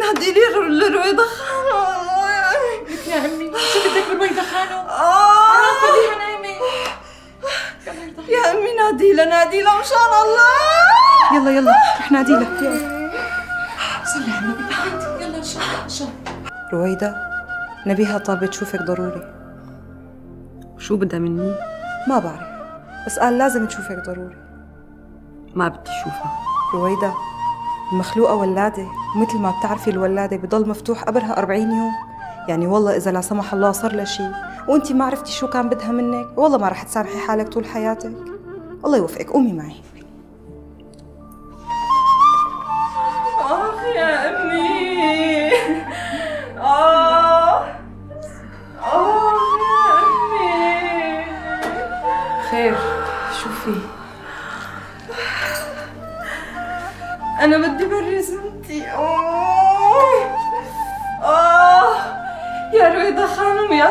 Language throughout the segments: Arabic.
نادي لي لرويدة خانو. لك يا امي شو بدك برويدة خانو؟ آه. حرام خليها نايمة يا امي نادي لها نادي لها مشان الله. يلا يلا رح نادي لك صلي على النبي. يلا إن شاء الله إن شاء الله. رويدا نبيها طالبة تشوفك ضروري؟ شو بدها مني؟ ما بعرف بس قال لازم تشوفك ضروري. ما بدي أشوفها. رويدا المخلوقة ولادة ومثل ما بتعرفي الولادة بضل مفتوح قبرها 40 يوم. يعني والله إذا لا سمح الله صار لها شيء وأنت ما عرفتي شو كان بدها منك؟ والله ما رح تسامحي حالك طول حياتك. الله يوفقك قومي معي.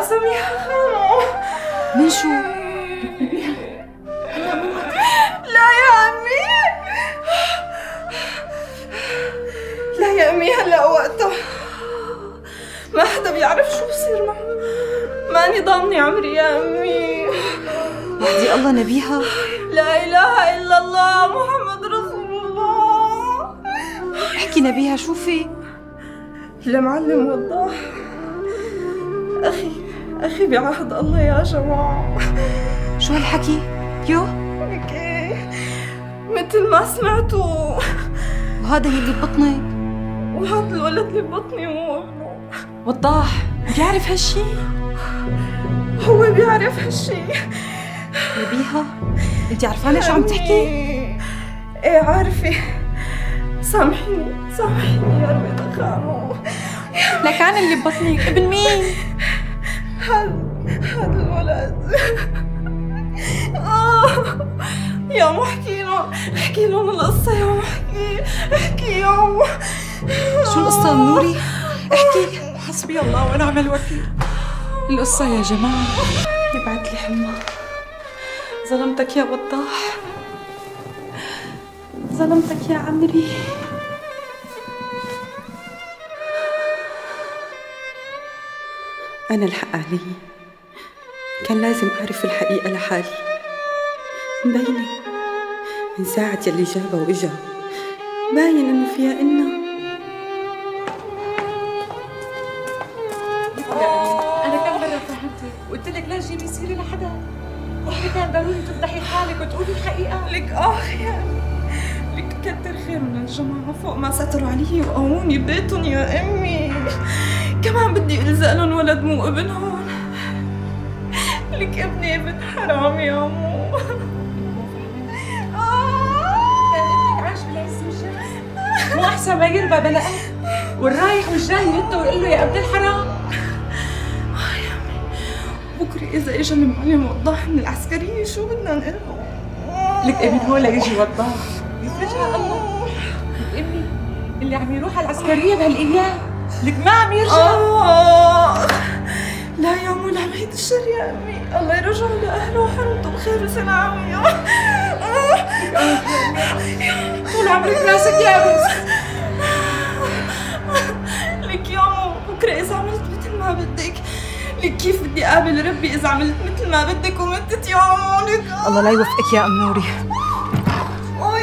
سميحة. من شو؟ لا يا أمي لا يا أمي هلا وقتها ما حدا بيعرف شو بصير معه. ماني ضامنة عمري يا أمي وحدي الله نبيها. لا إله إلا الله محمد رسول الله. احكي نبيها شو في؟ لمعلم وضاح. أخي أخي بعهد الله يا جماعة. شو هالحكي؟ يو؟ لك إيه مثل ما سمعتوا. وهذا يلي ببطنك وهذا الولد اللي ببطني مو ابنه. وضاح. بيعرف هالشي؟ هو بيعرف هالشي. نبيها انت عرفانة شو عم تحكي؟ إيه عارفة. سامحيني سامحيني يا ربي خانو لكان اللي ببطنك ابن مين؟ هذا هذا الولد. آه يا مو احكي لهم احكي لهم القصة يا مو احكي احكي يا مو شو القصة نوري؟ احكي. حسبي الله ونعم الوكيل. القصة يا جماعة. يبعد لي حمى. ظلمتك يا وضاح ظلمتك يا عمري. أنا الحق علي كان لازم أعرف الحقيقة لحالي. مبينة. من ساعة يلي جابها وإجا. باين إنه فيها إنا. أنا كم مرة فهمتك وقلت لك لا تجيبي سيرة لحدا. كان ضروري تفضحي حالك وتقولي الحقيقة. لك آخ يا. لك كتر خير من الجماعة. فوق ما ستروا علي وقووني ببيتهم يا أمي. كمان بدي ألزق لهم ولد مو ابنهم لك ابني ابن حرام يا مو. مو أحسن ما يربى بلاء والرايح والجاي يده ويقول له يا ابن الحرام. بكرة إذا اجى المعلم وضاح من العسكرية شو بدنا نقول. له لك ابن هو ليجي وضاح يفرجها الله. ابني اللي عم يروح على العسكرية بهالأيام. لك ما عم يرجع. آه يا مو لا بعيد الشر يا امي الله يرجعه لاهله وحرمته بخير وسلام. يا طول عمرك راسك يابس لك يا مو بكرة إذا عملت مثل ما بدك. لك كيف بدي أقابل ربي إذا عملت مثل ما بدك ومتت يا مو لك الله لا يوفقك يا أم نوري.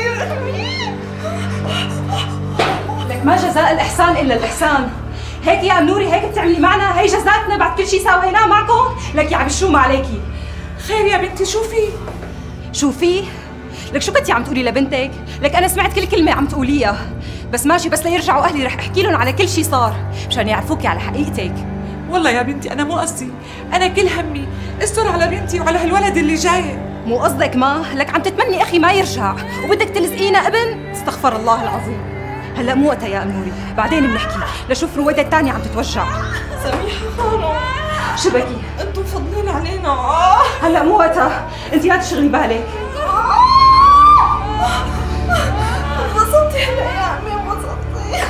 يا أمي. لك ما جزاء الإحسان إلا الإحسان. هيك يا نوري هيك بتعملي معنا؟ هي جزاتنا بعد كل شيء سويناه معكم؟ لك يا عم شو ما عليكي؟ خير يا بنتي شو في شو في؟ لك شو كنتي عم تقولي لبنتك؟ لك أنا سمعت كل كلمة عم تقوليها. بس ماشي بس ليرجعوا أهلي رح أحكي لهم على كل شيء صار مشان يعرفوكي على حقيقتك. والله يا بنتي أنا مو قصدي. أنا كل همي استر على بنتي وعلى هالولد اللي جاي. مو قصدك ما؟ لك عم تتمني أخي ما يرجع وبدك تلزقينا ابن؟ استغفر الله العظيم. هلا مو وقتها يا أم نوري بعدين بنحكي. لشوف رويدة الثانية عم تتوجع. سميحة خانو شبكي أنتم فضلين علينا. هلا مو وقتها انت لا تشغلي بالك. انبسطتي هلا يا عمي انبسطتي.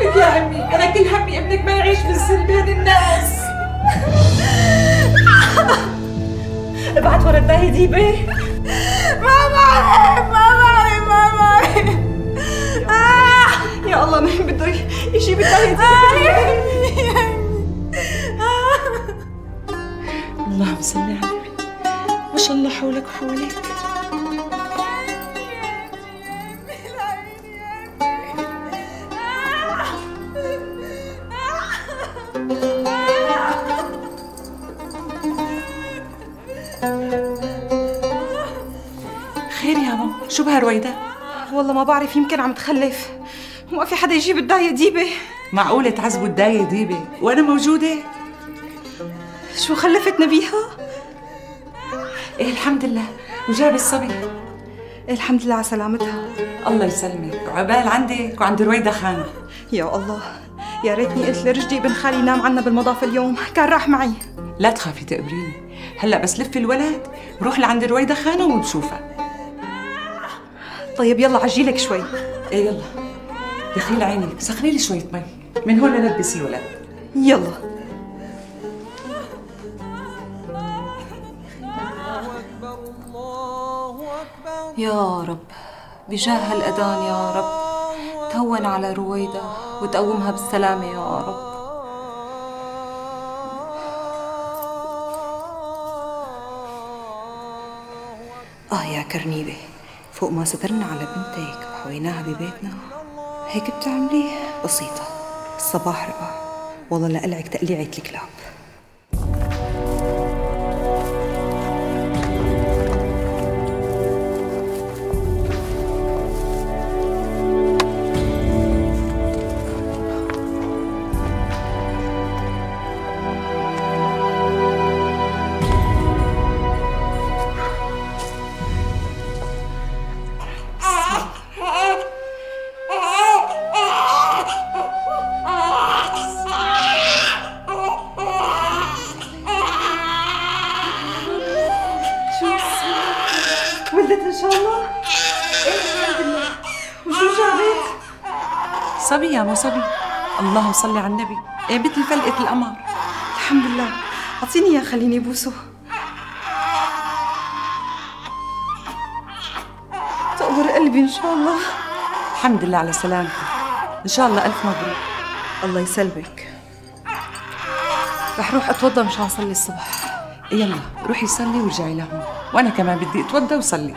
لك يا عمي أنا كل همي ابنك ما يعيش بالسلم بين الناس. ابعت ورا الداهي ديبه ما الله مين بده يجيب الداية اللهم صل على النبي. ما شاء الله حولك وحواليك خير يا ماما. شو بها رويدا والله ما بعرف يمكن عم تخلف. وما في حدا يجيب الداية ديبة معقولة تعذبوا الداية ديبة وأنا موجودة؟ شو خلفت نبيها؟ إيه الحمد لله. وجاب الصبي. الحمد لله على سلامتها. الله يسلمك. وعبال عندك وعند رويدا خانة يا الله. يا ريتني قلت لرشدي ابن خالي نام عنا بالمضاف اليوم. كان راح معي. لا تخافي تقبريني. هلأ بس لفي الولد بروح لعند رويدا خانة وبشوفها طيب يلا عجيلك شوي. إيه يلا. دخيل عينك سخني لي شوية مي. من هون لنلبس الولد. يلا. يا رب. بجاه هالأذان يا رب. تهون على رويدا وتقومها بالسلامة يا رب. آه يا كرنيبة فوق ما سترنا على بنتك وحويناها ببيتنا. هيك بتعملي بسيطة. الصباح رقع. والله لقلعك تقليعة الكلاب. صبي يا مو صبي. اللهم صل على النبي. إيه مثل فلقة القمر. الحمد لله. أعطيني إياه خليني بوسه. تقبر قلبي إن شاء الله. الحمد لله على سلامتك. إن شاء الله ألف مبروك. الله يسلمك. رح روح أتوضى مشان أصلي الصبح. يلا روحي صلي وارجعي لهون. وأنا كمان بدي أتوضى وصلي.